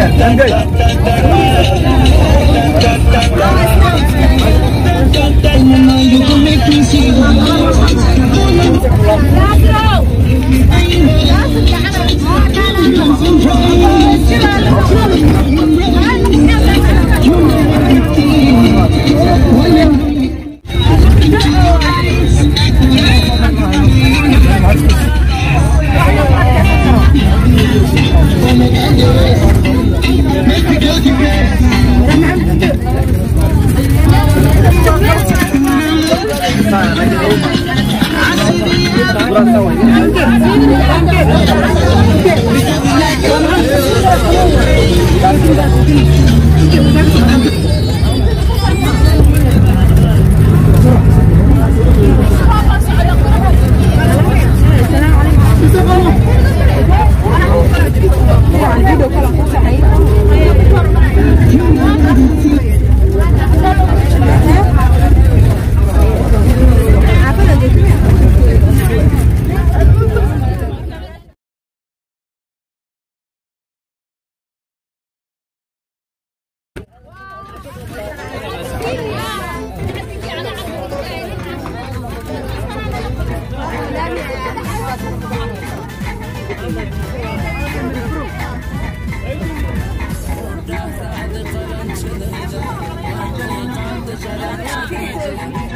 I'm good. Let's go. Bye.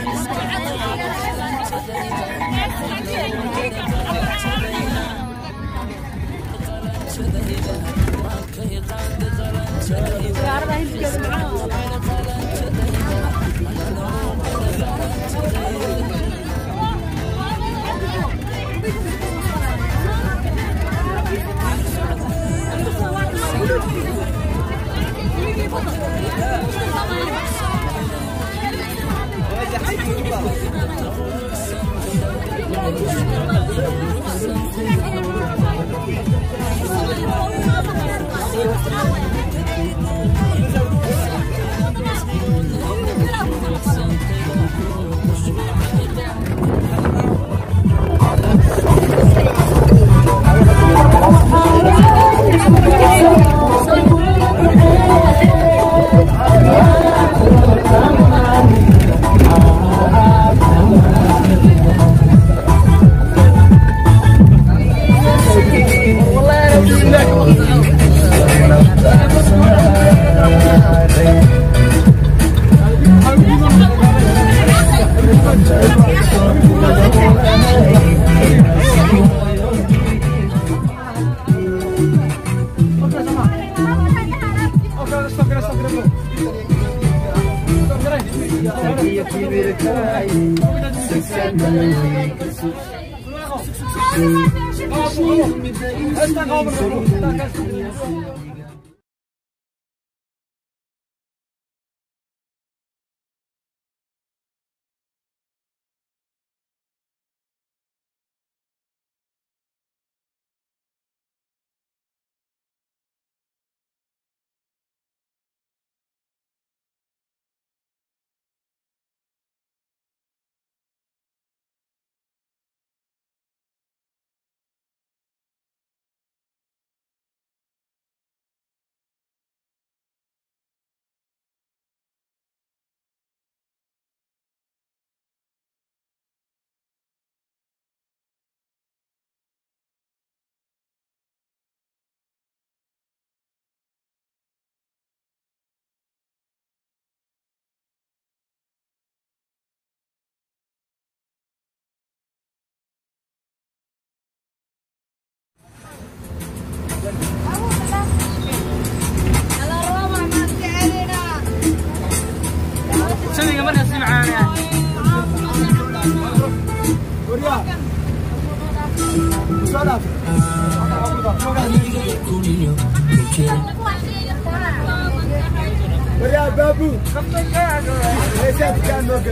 Öster Raum, क्या बाबू ऐसे अधिकार लोग